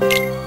you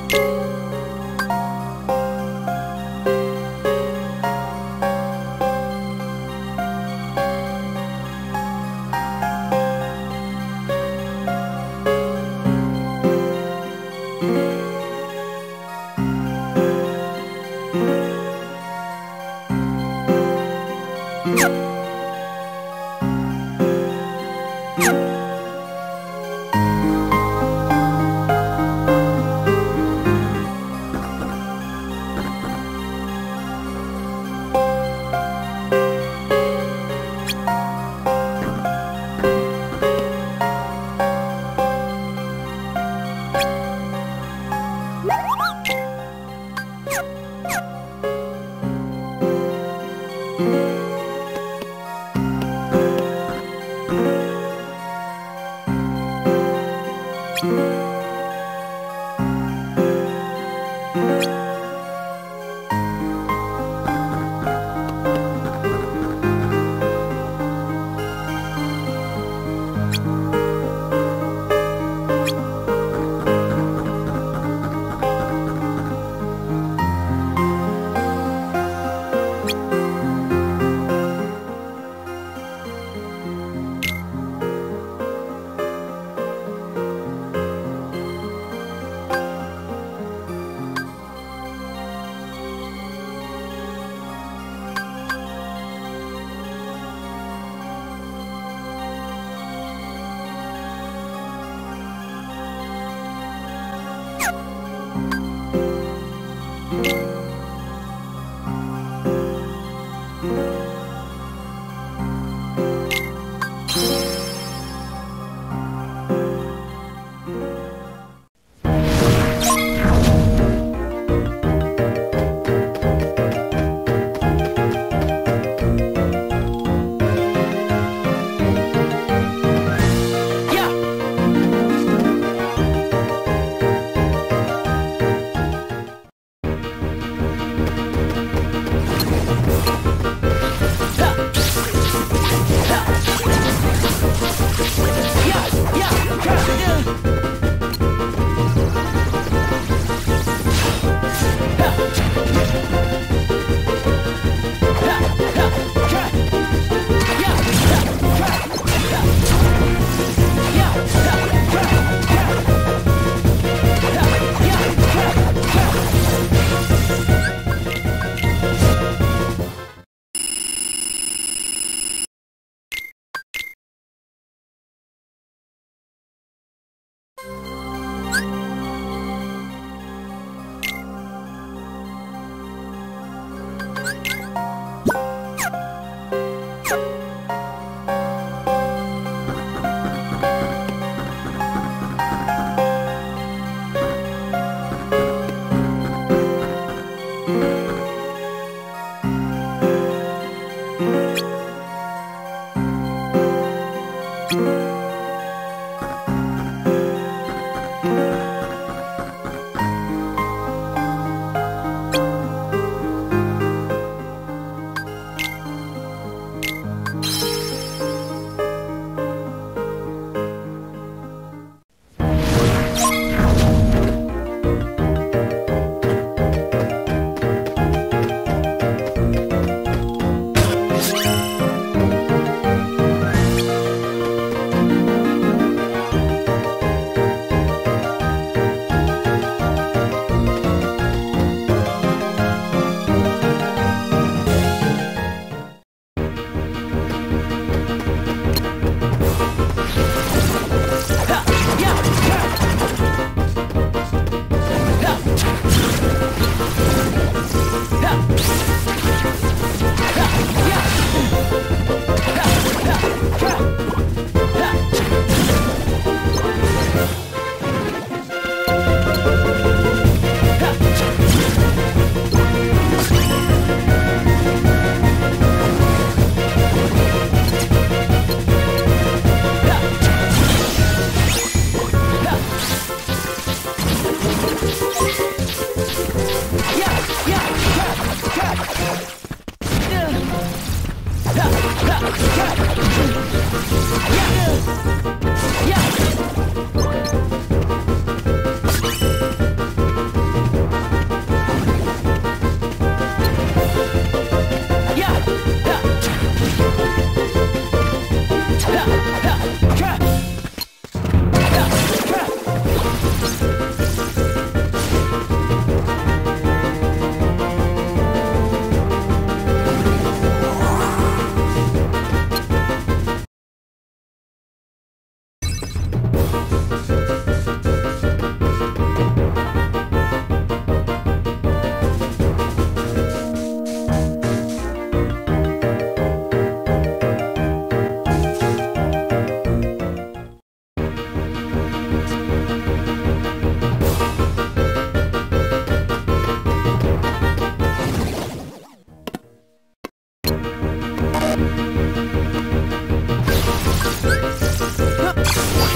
嗯。